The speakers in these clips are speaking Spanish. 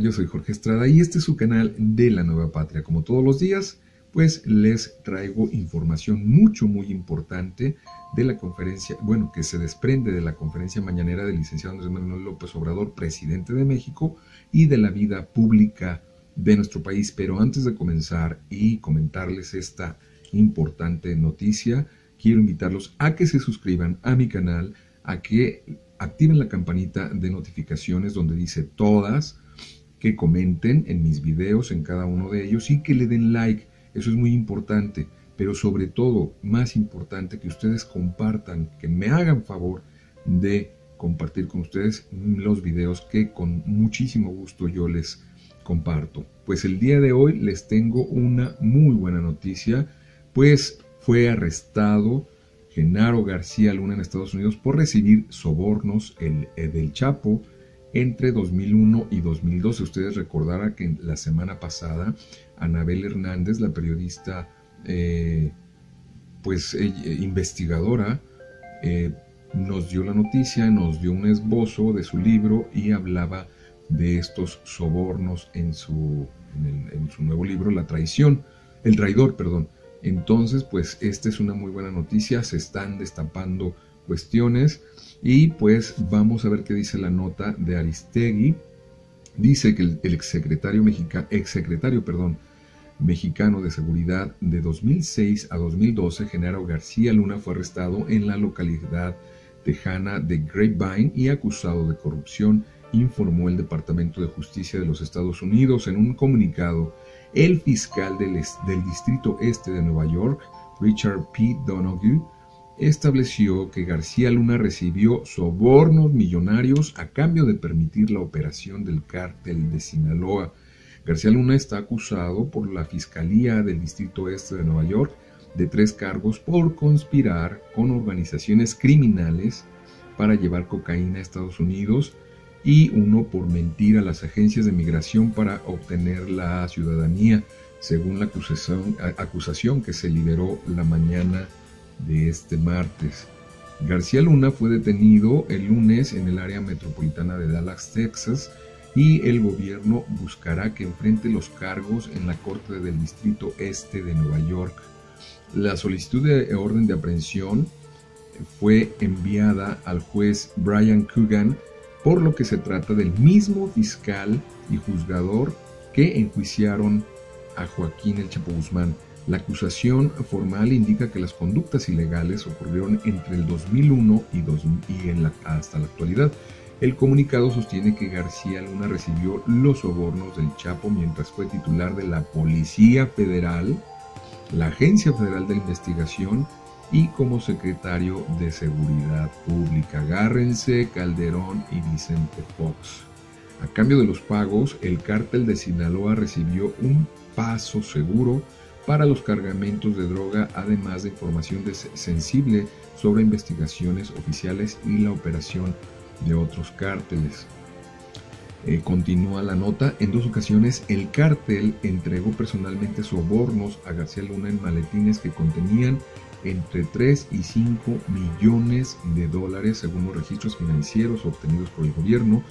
Yo soy Jorge Estrada y este es su canal de la Nueva Patria. Como todos los días, pues les traigo información mucho, muy importante de la conferencia, bueno, que se desprende de la conferencia mañanera del licenciado Andrés Manuel López Obrador, presidente de México, y de la vida pública de nuestro país. Pero antes de comenzar y comentarles esta importante noticia, quiero invitarlos a que se suscriban a mi canal, a que activen la campanita de notificaciones donde dice todas, que comenten en mis videos, en cada uno de ellos y que le den like. Eso es muy importante, pero sobre todo, más importante, que ustedes compartan, que me hagan favor de compartir con ustedes los videos que con muchísimo gusto yo les comparto. Pues el día de hoy les tengo una muy buena noticia, pues fue arrestado Genaro García Luna en Estados Unidos por recibir sobornos el, eh, del Chapo entre 2001 y 2012. Ustedes recordarán que la semana pasada Anabel Hernández, la periodista, eh, pues eh, investigadora, nos dio la noticia, nos dio un esbozo de su libro y hablaba de estos sobornos en su, en su nuevo libro, La traición, el traidor, perdón. Entonces, pues esta es una muy buena noticia, se están destapando cuestiones y pues vamos a ver qué dice la nota de Aristegui. Dice que el, exsecretario, exsecretario perdón, mexicano de seguridad de 2006 a 2012, Genaro García Luna, fue arrestado en la localidad tejana de Grapevine y acusado de corrupción, informó el Departamento de Justicia de los Estados Unidos en un comunicado el fiscal del, Distrito Este de Nueva York, Richard P. Donoghue, estableció que García Luna recibió sobornos millonarios a cambio de permitir la operación del cártel de Sinaloa. García Luna está acusado por la Fiscalía del Distrito Este de Nueva York de tres cargos por conspirar con organizaciones criminales para llevar cocaína a Estados Unidos, y uno por mentir a las agencias de migración para obtener la ciudadanía, según la acusación, acusación que se liberó la mañana de este martes. García Luna fue detenido el lunes en el área metropolitana de Dallas, Texas, y el gobierno buscará que enfrente los cargos en la Corte del Distrito Este de Nueva York. La solicitud de orden de aprehensión fue enviada al juez Brian Coogan por lo que se trata del mismo fiscal y juzgador que enjuiciaron a Joaquín El Chapo Guzmán. La acusación formal indica que las conductas ilegales ocurrieron entre el 2001 y, hasta la actualidad. El comunicado sostiene que García Luna recibió los sobornos del Chapo mientras fue titular de la Policía Federal, la Agencia Federal de Investigación y como secretario de Seguridad Pública. Agárrense Calderón y Vicente Fox. A cambio de los pagos, el cártel de Sinaloa recibió un paso seguro para los cargamentos de droga, además de información sensible sobre investigaciones oficiales y la operación de otros cárteles. Eh, continúa la nota, en dos ocasiones el cártel entregó personalmente sobornos a García Luna en maletines que contenían entre 3 y 5 millones de dólares según los registros financieros obtenidos por el gobierno.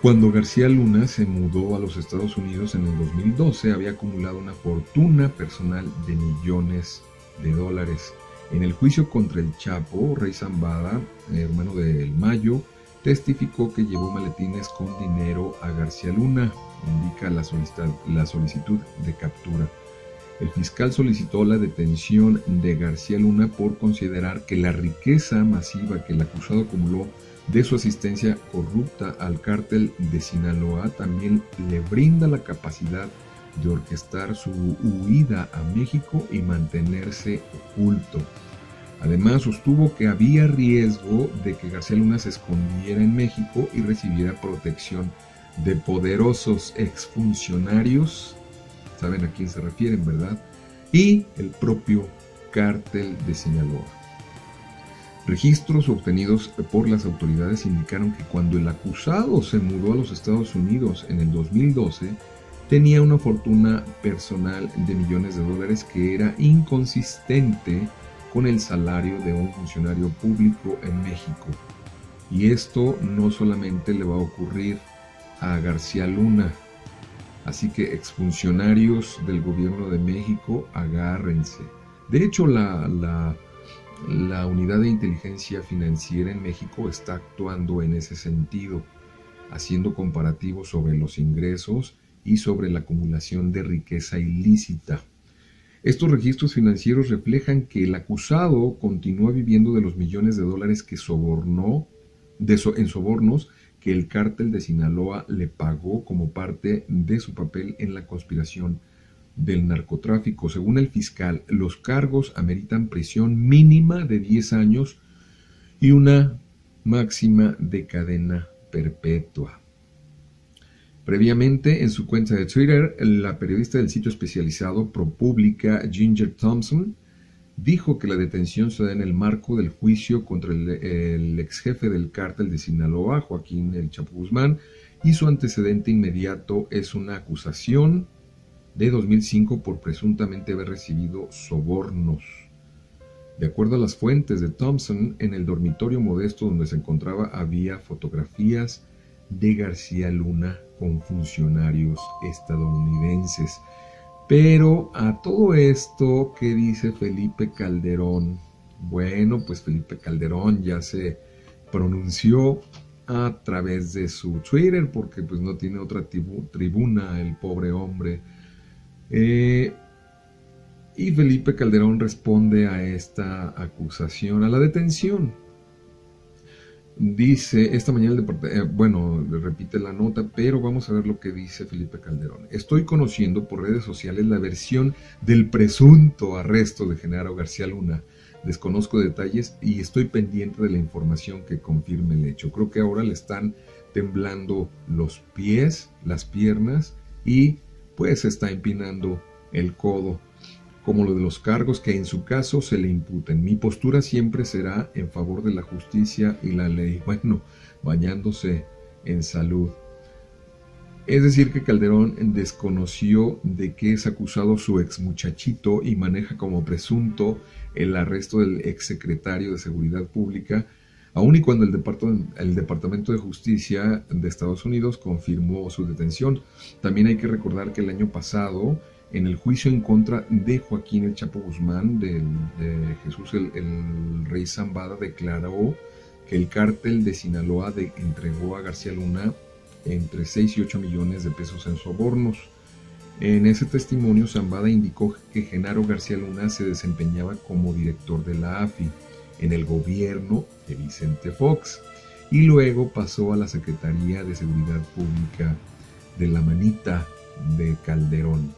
Cuando García Luna se mudó a los Estados Unidos en el 2012 había acumulado una fortuna personal de millones de dólares. En el juicio contra el Chapo, Rey Zambada, hermano del Mayo, testificó que llevó maletines con dinero a García Luna, indica la solicitud de captura. El fiscal solicitó la detención de García Luna por considerar que la riqueza masiva que el acusado acumuló de su asistencia corrupta al cártel de Sinaloa también le brinda la capacidad de orquestar su huida a México y mantenerse oculto. Además, sostuvo que había riesgo de que García Luna se escondiera en México y recibiera protección de poderosos exfuncionarios saben a quién se refieren, ¿verdad? Y el propio cártel de Sinaloa. Registros obtenidos por las autoridades indicaron que cuando el acusado se mudó a los Estados Unidos en el 2012, tenía una fortuna personal de millones de dólares que era inconsistente con el salario de un funcionario público en México. Y esto no solamente le va a ocurrir a García Luna. Así que exfuncionarios del gobierno de México, agárrense. De hecho, la, la, unidad de inteligencia financiera en México está actuando en ese sentido, haciendo comparativos sobre los ingresos y sobre la acumulación de riqueza ilícita. Estos registros financieros reflejan que el acusado continúa viviendo de los millones de dólares que sobornó de en sobornos que el cártel de Sinaloa le pagó como parte de su papel en la conspiración del narcotráfico. Según el fiscal, los cargos ameritan prisión mínima de 10 años y una máxima de cadena perpetua. Previamente, en su cuenta de Twitter, la periodista del sitio especializado ProPublica, Ginger Thompson, dijo que la detención se da en el marco del juicio contra el, ex jefe del cártel de Sinaloa, Joaquín El Chapo Guzmán, y su antecedente inmediato es una acusación de 2005 por presuntamente haber recibido sobornos. De acuerdo a las fuentes de Thompson, en el dormitorio modesto donde se encontraba había fotografías de García Luna con funcionarios estadounidenses. Pero a todo esto, ¿qué dice Felipe Calderón? Bueno, pues Felipe Calderón ya se pronunció a través de su Twitter, porque pues no tiene otra tribuna el pobre hombre. Eh, y Felipe Calderón responde a esta acusación, a la detención Dice, esta mañana el departamento, eh, bueno, repite la nota, pero vamos a ver lo que dice Felipe Calderón. Estoy conociendo por redes sociales la versión del presunto arresto de Genaro García Luna. Desconozco detalles y estoy pendiente de la información que confirme el hecho. Creo que ahora le están temblando los pies, las piernas y pues está empinando el codo como lo de los cargos que en su caso se le imputen. Mi postura siempre será en favor de la justicia y la ley. Bueno, bañándose en salud. Es decir, que Calderón desconoció de que es acusado su ex muchachito y maneja como presunto el arresto del ex secretario de Seguridad Pública, aun y cuando el el Departamento de Justicia de Estados Unidos confirmó su detención. También hay que recordar que el año pasado en el juicio en contra de Joaquín el Chapo Guzmán, de Jesús el, Rey Zambada, declaró que el cártel de Sinaloa entregó a García Luna entre 6 y 8 millones de pesos en sobornos. En ese testimonio, Zambada indicó que Genaro García Luna se desempeñaba como director de la AFI en el gobierno de Vicente Fox y luego pasó a la Secretaría de Seguridad Pública de la manita de Calderón.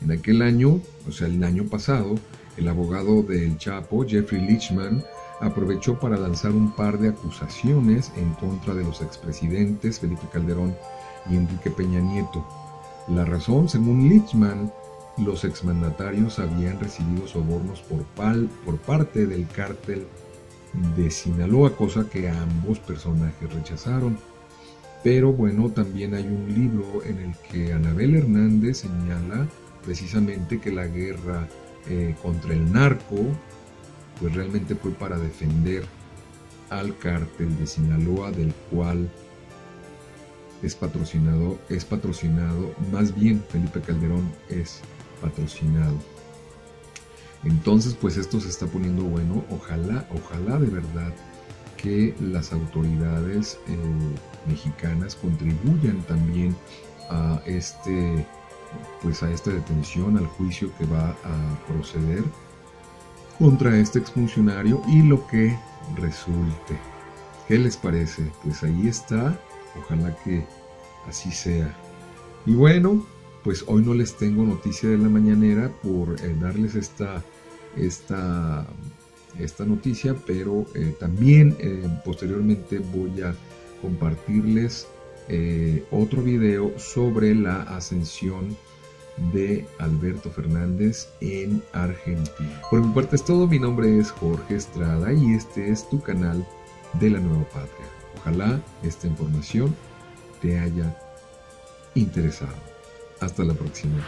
En aquel año, o sea, el año pasado, el abogado del Chapo, Jeffrey Lichman, aprovechó para lanzar un par de acusaciones en contra de los expresidentes Felipe Calderón y Enrique Peña Nieto. La razón, según Lichman, los exmandatarios habían recibido sobornos por, por parte del cártel de Sinaloa, cosa que ambos personajes rechazaron. Pero bueno, también hay un libro en el que Anabel Hernández señala precisamente que la guerra eh, contra el narco, pues realmente fue para defender al cártel de Sinaloa, del cual es patrocinado, es patrocinado, más bien Felipe Calderón es patrocinado. Entonces, pues esto se está poniendo bueno. Ojalá, ojalá de verdad que las autoridades eh, mexicanas contribuyan también a este pues a esta detención, al juicio que va a proceder contra este exfuncionario y lo que resulte. ¿Qué les parece? Pues ahí está, ojalá que así sea. Y bueno, pues hoy no les tengo noticia de la mañanera por eh, darles esta, esta, esta noticia, pero eh, también eh, posteriormente voy a compartirles eh, otro video sobre la ascensión de Alberto Fernández en Argentina. Por mi parte es todo, mi nombre es Jorge Estrada y este es tu canal de la Nueva Patria. Ojalá esta información te haya interesado. Hasta la próxima.